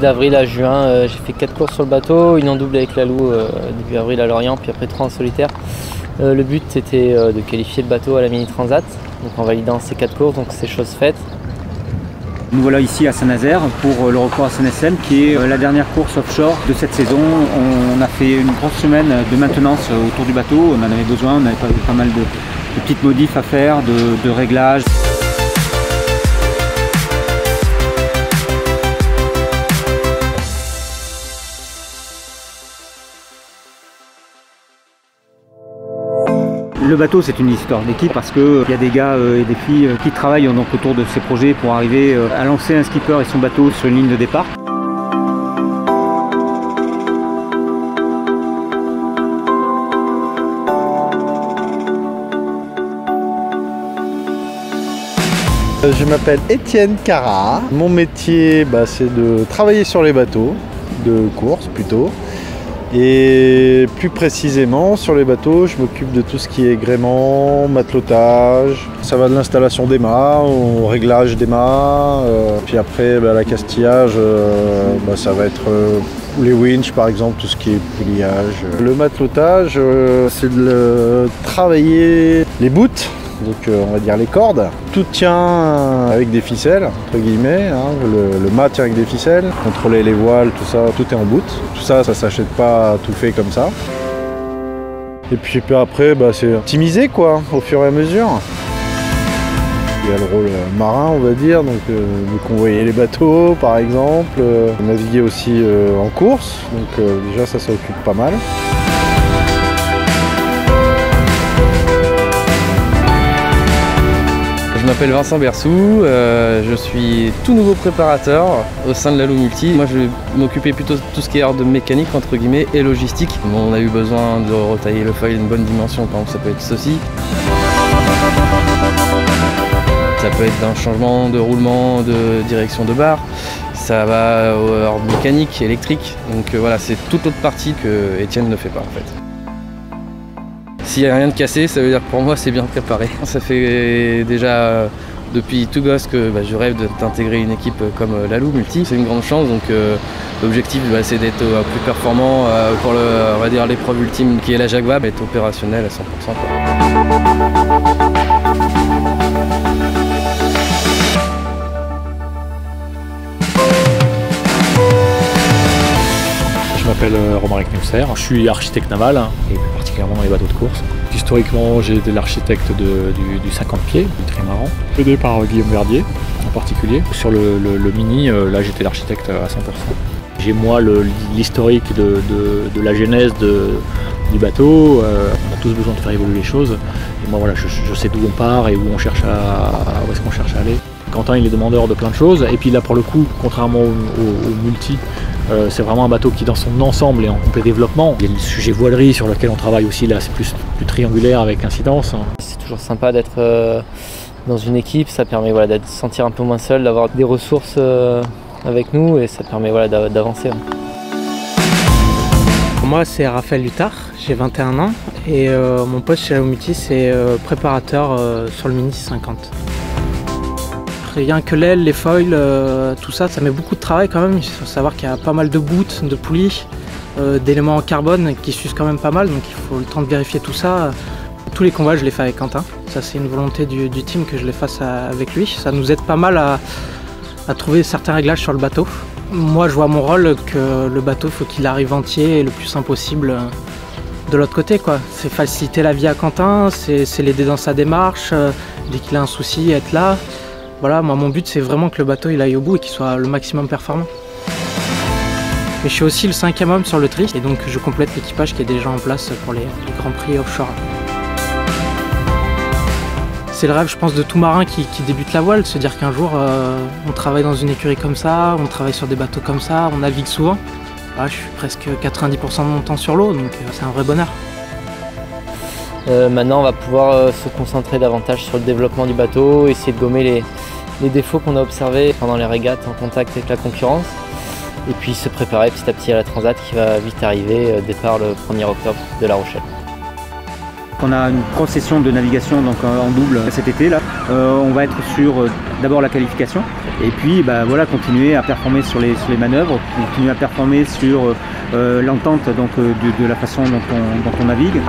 D'avril à juin, j'ai fait 4 courses sur le bateau, une en double avec la Loue début avril à Lorient, puis après 3 en solitaire. le but c'était de qualifier le bateau à la Mini Transat, donc en validant ces 4 courses, donc c'est chose faite. Nous voilà ici à Saint-Nazaire pour euh, le record à SNSM qui est euh, la dernière course offshore de cette saison. On a fait une grosse semaine de maintenance euh, autour du bateau, on en avait besoin, on avait pas, mal de, petites modifs à faire, de réglages. Le bateau, c'est une histoire d'équipe parce qu'il euh, y a des gars euh, et des filles euh, qui travaillent donc autour de ces projets pour arriver à lancer un skipper et son bateau sur une ligne de départ. Je m'appelle Étienne Cara. Mon métier, bah, c'est de travailler sur les bateaux, de course plutôt. Et plus précisément, sur les bateaux, je m'occupe de tout ce qui est gréement, matelotage. Ça va de l'installation des mâts au réglage des mâts. Euh, puis après, bah, la castillage, euh, bah, ça va être euh, les winches par exemple, tout ce qui est pouliage. Le matelotage, c'est de travailler les bouts donc euh, on va dire les cordes. Tout tient avec des ficelles, entre guillemets, hein. le, mât tient avec des ficelles, contrôler les voiles, tout ça, tout est en bout. Tout ça, ça s'achète pas tout fait comme ça. Et puis, après, bah, c'est optimiser quoi, au fur et à mesure. Il y a le rôle marin, on va dire, donc euh, de convoyer les bateaux par exemple, euh, naviguer aussi en course, donc déjà ça, ça occupe pas mal. Je m'appelle Vincent Bersou, euh, je suis tout nouveau préparateur au sein de la Lou Multi. Moi je m'occuper plutôt de tout ce qui est ordre de mécanique entre guillemets et logistique. on a eu besoin de retailler le foil une bonne dimension, par exemple ça peut être ceci. Ça peut être un changement de roulement de direction de barre. Ça va ordre mécanique, électrique. Donc euh, voilà, c'est toute autre partie que Étienne ne fait pas en fait. S'il n'y a rien de cassé, ça veut dire que pour moi c'est bien préparé. Ça fait déjà euh, depuis tout gosse que bah, je rêve d'intégrer une équipe comme euh, la Loup Multi. C'est une grande chance, donc euh, l'objectif bah, c'est d'être plus performant pour l'épreuve ultime qui est la Jaguar, être opérationnel à 100%. Je m'appelle Romaric Neusser, je suis architecte naval hein, et particulièrement dans les bateaux de course. Historiquement, j'ai été l'architecte du, 50 pieds, du trimaran, aidé par Guillaume Verdier en particulier. Sur le, mini, euh, là j'étais l'architecte à 100%. J'ai moi l'historique de, la genèse du bateau. Euh, on a tous besoin de faire évoluer les choses. Et moi voilà, je, sais d'où on part et où on cherche à, où est-ce qu'on cherche à aller. Quentin il est demandeur de plein de choses. Et puis là pour le coup, contrairement au multi, euh, c'est vraiment un bateau qui dans son ensemble est en complet développement. Il y a le sujet voilerie sur lequel on travaille aussi là, c'est plus, plus triangulaire avec incidence. C'est toujours sympa d'être euh, dans une équipe, ça permet voilà, de se sentir un peu moins seul, d'avoir des ressources euh, avec nous et ça permet voilà, d'avancer. Moi c'est Raphaël Lutard, j'ai 21 ans et mon poste chez la c'est préparateur sur le Mini 50 rien que l'aile, les foils, euh, tout ça, ça met beaucoup de travail quand même. Il faut savoir qu'il y a pas mal de bouts, de poulies, euh, d'éléments en carbone qui s'usent quand même pas mal, donc il faut le temps de vérifier tout ça. Tous les combats, je les fais avec Quentin. Ça, c'est une volonté du, team que je les fasse avec lui. Ça nous aide pas mal à, trouver certains réglages sur le bateau. Moi, je vois mon rôle que le bateau, faut qu'il arrive entier et le plus simple possible euh, de l'autre côté. quoi. C'est faciliter la vie à Quentin, c'est l'aider dans sa démarche, dès qu'il a un souci, être là. Voilà, moi mon but c'est vraiment que le bateau il aille au bout et qu'il soit le maximum performant. Mais je suis aussi le cinquième homme sur le tri et donc je complète l'équipage qui est déjà en place pour les, grands prix offshore. C'est le rêve je pense de tout marin qui, débute la voile, se dire qu'un jour euh, on travaille dans une écurie comme ça, on travaille sur des bateaux comme ça, on navigue souvent. je suis presque 90% de mon temps sur l'eau donc euh, c'est un vrai bonheur. Euh, maintenant on va pouvoir se concentrer davantage sur le développement du bateau, essayer de gommer les, les défauts qu'on a observés pendant les régates en contact avec la concurrence et puis se préparer petit à petit à la Transat qui va vite arriver, euh, départ le 1er octobre de La Rochelle. qu'on a une grosse session de navigation donc en double cet été là. on va être sur d'abord la qualification et puis bah, voilà, continuer à performer sur les, manœuvres, continuer à performer sur l'entente donc de, la façon on, dont on navigue.